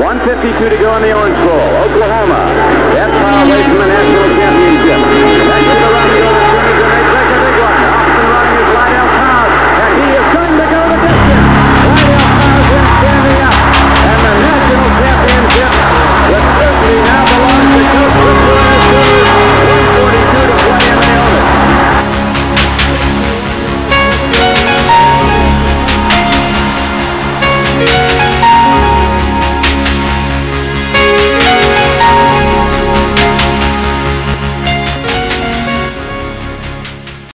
152 to go in the Orange Bowl. Oklahoma.